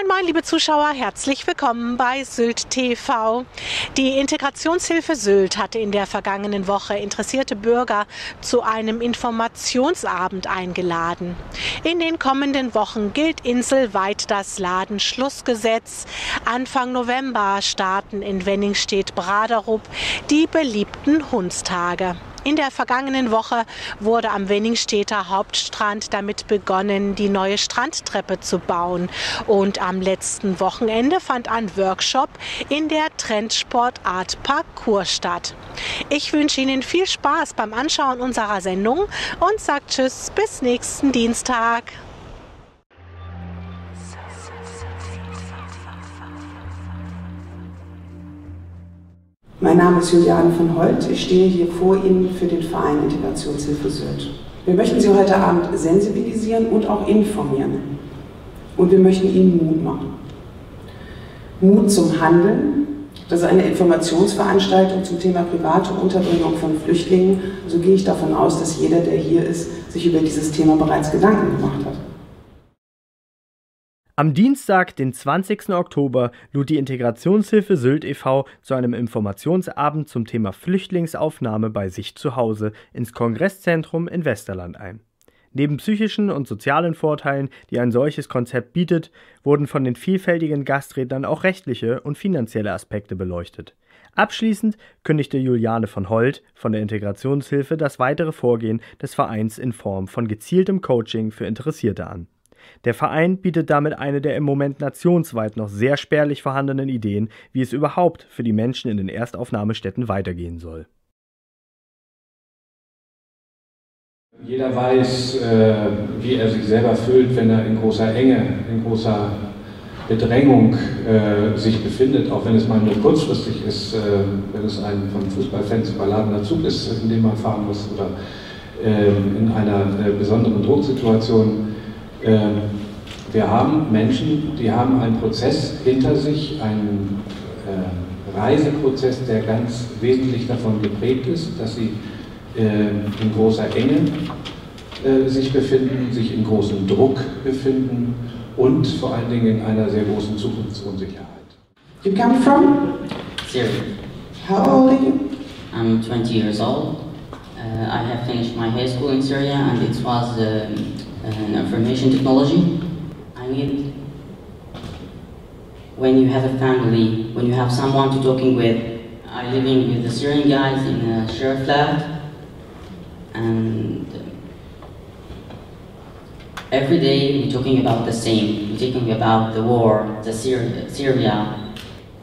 Moin, moin, liebe Zuschauer, herzlich willkommen bei Sylt TV. Die Integrationshilfe Sylt hatte in der vergangenen Woche interessierte Bürger zu einem Informationsabend eingeladen. In den kommenden Wochen gilt inselweit das Ladenschlussgesetz. Anfang November starten in Wenningstedt-Braderup die beliebten Hundstage. In der vergangenen Woche wurde am Wenningstädter Hauptstrand damit begonnen, die neue Strandtreppe zu bauen. Und am letzten Wochenende fand ein Workshop in der Trendsportart Parcours statt. Ich wünsche Ihnen viel Spaß beim Anschauen unserer Sendung und sage Tschüss bis nächsten Dienstag. Mein Name ist Juliane von Holt. Ich stehe hier vor Ihnen für den Verein Integrationshilfe Sylt. Wir möchten Sie heute Abend sensibilisieren und auch informieren. Und wir möchten Ihnen Mut machen. Mut zum Handeln. Das ist eine Informationsveranstaltung zum Thema private Unterbringung von Flüchtlingen. So gehe ich davon aus, dass jeder, der hier ist, sich über dieses Thema bereits Gedanken gemacht hat. Am Dienstag, den 20. Oktober, lud die Integrationshilfe Sylt e.V. zu einem Informationsabend zum Thema Flüchtlingsaufnahme bei sich zu Hause ins Kongresszentrum in Westerland ein. Neben psychischen und sozialen Vorteilen, die ein solches Konzept bietet, wurden von den vielfältigen Gastrednern auch rechtliche und finanzielle Aspekte beleuchtet. Abschließend kündigte Juliane von Holt von der Integrationshilfe das weitere Vorgehen des Vereins in Form von gezieltem Coaching für Interessierte an. Der Verein bietet damit eine der im Moment nationsweit noch sehr spärlich vorhandenen Ideen, wie es überhaupt für die Menschen in den Erstaufnahmestätten weitergehen soll. Jeder weiß, äh, wie er sich selber fühlt, wenn er in großer Enge, in großer Bedrängung äh, sich befindet, auch wenn es mal nur kurzfristig ist, äh, wenn es ein von Fußballfans überladener Zug ist, in dem man fahren muss, oder ähm, in einer besonderen Drucksituation. Ähm, wir haben Menschen, die haben einen Prozess hinter sich, einen äh, Reiseprozess, der ganz wesentlich davon geprägt ist, dass sie ähm, in großer Enge äh, sich befinden, sich in großem Druck befinden und vor allen Dingen in einer sehr großen Zukunftsunsicherheit. You come from? Syria. How old are you? I'm 20 years old. Uh, I have finished my high school in Syria and it was uh, and information technology. I need, when you have a family, when you have someone to talking with, I'm living with the Syrian guys in a shared flat, and every day we're talking about the same. We're talking about the war, the Syria, Syria,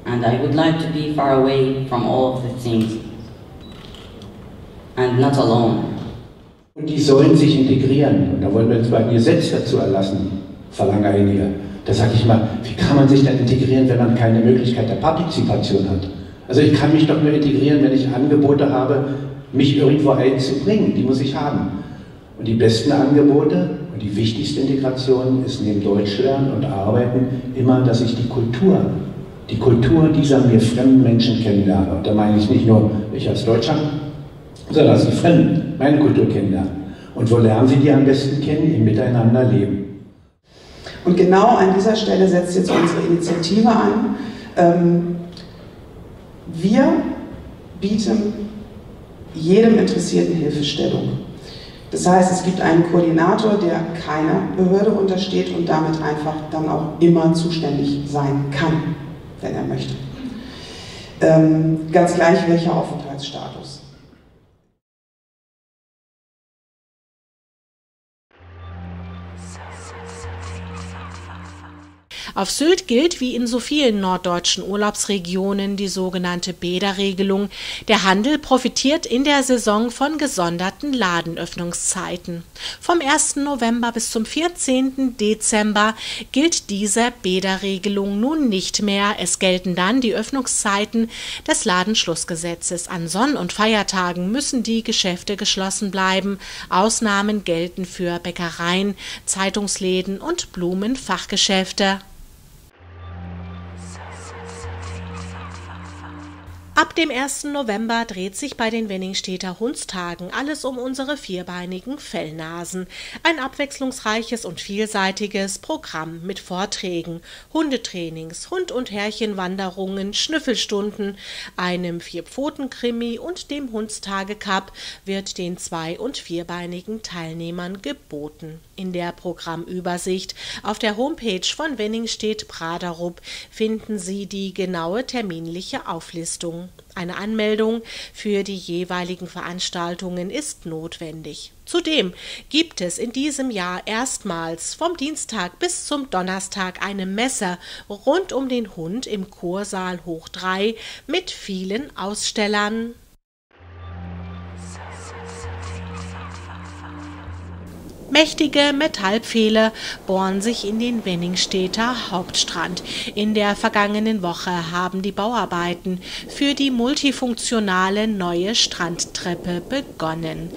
and I would like to be far away from all of the things, and not alone. Und die sollen sich integrieren. Und da wollen wir zwar ein Gesetz dazu erlassen, verlangen einige. Da sage ich mal, wie kann man sich denn integrieren, wenn man keine Möglichkeit der Partizipation hat? Also ich kann mich doch nur integrieren, wenn ich Angebote habe, mich irgendwo einzubringen. Die muss ich haben. Und die besten Angebote und die wichtigste Integration ist neben Deutsch lernen und arbeiten immer, dass ich die Kultur, die Kultur dieser mir fremden Menschen kennenlerne. Und da meine ich nicht nur ich als Deutscher, sondern dass die Fremden meine Kultur kennenlernen. Und wo lernen sie die am besten kennen? Im Miteinanderleben. Und genau an dieser Stelle setzt jetzt unsere Initiative an. Ähm, wir bieten jedem Interessierten Hilfestellung. Das heißt, es gibt einen Koordinator, der keiner Behörde untersteht und damit einfach dann auch immer zuständig sein kann, wenn er möchte. Ähm, ganz gleich welcher Aufenthaltsstatus. Auf Sylt gilt wie in so vielen norddeutschen Urlaubsregionen die sogenannte Bäderregelung. Der Handel profitiert in der Saison von gesonderten Ladenöffnungszeiten. Vom 1. November bis zum 14. Dezember gilt diese Bäderregelung nun nicht mehr. Es gelten dann die Öffnungszeiten des Ladenschlussgesetzes. An Sonn- und Feiertagen müssen die Geschäfte geschlossen bleiben. Ausnahmen gelten für Bäckereien, Zeitungsläden und Blumenfachgeschäfte. Ab dem 1. November dreht sich bei den Wenningstädter Hundstagen alles um unsere vierbeinigen Fellnasen. Ein abwechslungsreiches und vielseitiges Programm mit Vorträgen, Hundetrainings, Hund- und Herrchenwanderungen, Schnüffelstunden, einem Vierpfoten-Krimi und dem Hundstage-Cup wird den zwei- und vierbeinigen Teilnehmern geboten. In der Programmübersicht auf der Homepage von Wenningstedt Praderup finden Sie die genaue terminliche Auflistung. Eine Anmeldung für die jeweiligen Veranstaltungen ist notwendig. Zudem gibt es in diesem Jahr erstmals vom Dienstag bis zum Donnerstag eine Messe rund um den Hund im Kursaal Hoch 3 mit vielen Ausstellern. Mächtige Metallpfähle bohren sich in den Wenningstädter Hauptstrand. In der vergangenen Woche haben die Bauarbeiten für die multifunktionale neue Strandtreppe begonnen.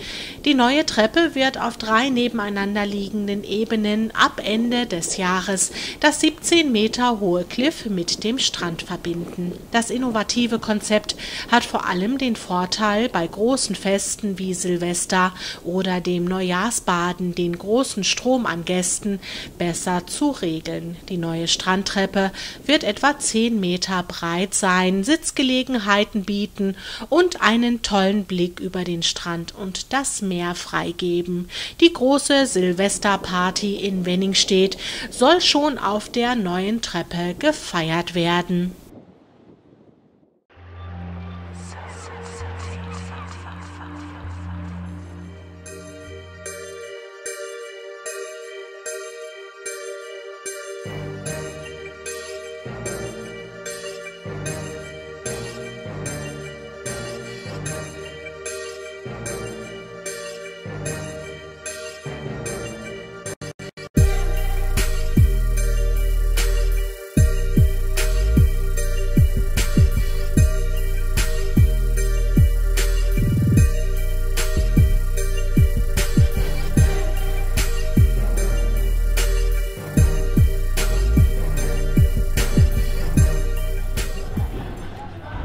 Die neue Treppe wird auf drei nebeneinander liegenden Ebenen ab Ende des Jahres das 17 Meter hohe Cliff mit dem Strand verbinden. Das innovative Konzept hat vor allem den Vorteil, bei großen Festen wie Silvester oder dem Neujahrsbaden den großen Strom an Gästen besser zu regeln. Die neue Strandtreppe wird etwa 10 Meter breit sein, Sitzgelegenheiten bieten und einen tollen Blick über den Strand und das Meer freigeben. Die große Silvesterparty in Wenningstedt soll schon auf der neuen Treppe gefeiert werden.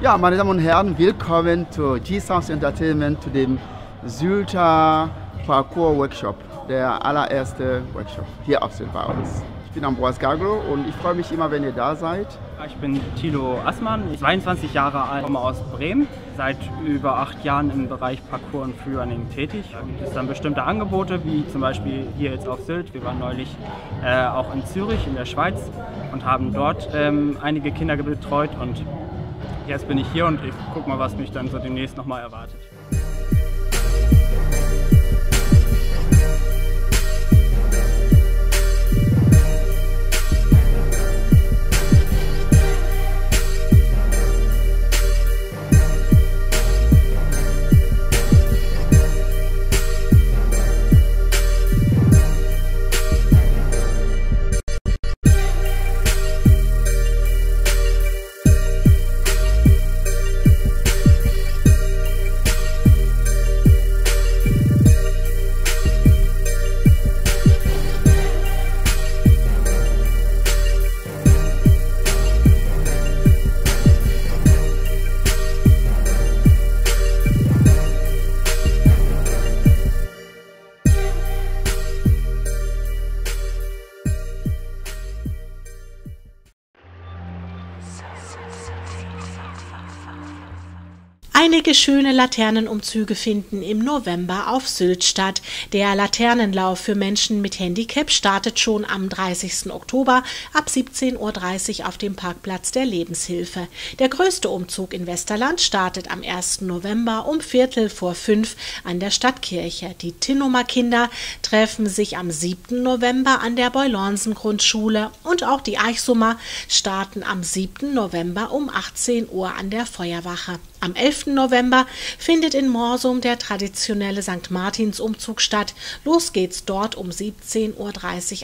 Ja, meine Damen und Herren, willkommen zu G-Sounds Entertainment, zu dem Sylter Parkour Workshop, der allererste Workshop hier auf Sylt bei uns. Ich bin Ambroise Gaglo und ich freue mich immer, wenn ihr da seid. Ich bin Thilo Assmann, 22 Jahre alt, komme aus Bremen, seit über acht Jahren im Bereich Parkour und Freerunning tätig. Da gibt es dann bestimmte Angebote, wie zum Beispiel hier jetzt auf Sylt. Wir waren neulich äh, auch in Zürich in der Schweiz und haben dort ähm, einige Kinder betreut und jetzt bin ich hier und ich guck mal, was mich dann so demnächst nochmal erwartet. Einige schöne Laternenumzüge finden im November auf Sylt statt. Der Laternenlauf für Menschen mit Handicap startet schon am 30. Oktober ab 17.30 Uhr auf dem Parkplatz der Lebenshilfe. Der größte Umzug in Westerland startet am 1. November um Viertel vor fünf an der Stadtkirche. Die Tinnumer Kinder treffen sich am 7. November an der Beulonsen Grundschule und auch die Eichsummer starten am 7. November um 18 Uhr an der Feuerwache. Am 11. November findet in Morsum der traditionelle St. Martins Umzug statt. Los geht's dort um 17.30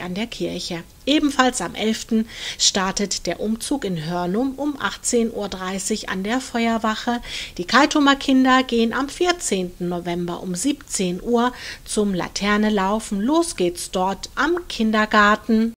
Uhr an der Kirche. Ebenfalls am 11. startet der Umzug in Hörnum um 18.30 Uhr an der Feuerwache. Die Kaltumer Kinder gehen am 14. November um 17 Uhr zum Laterne laufen. Los geht's dort am Kindergarten.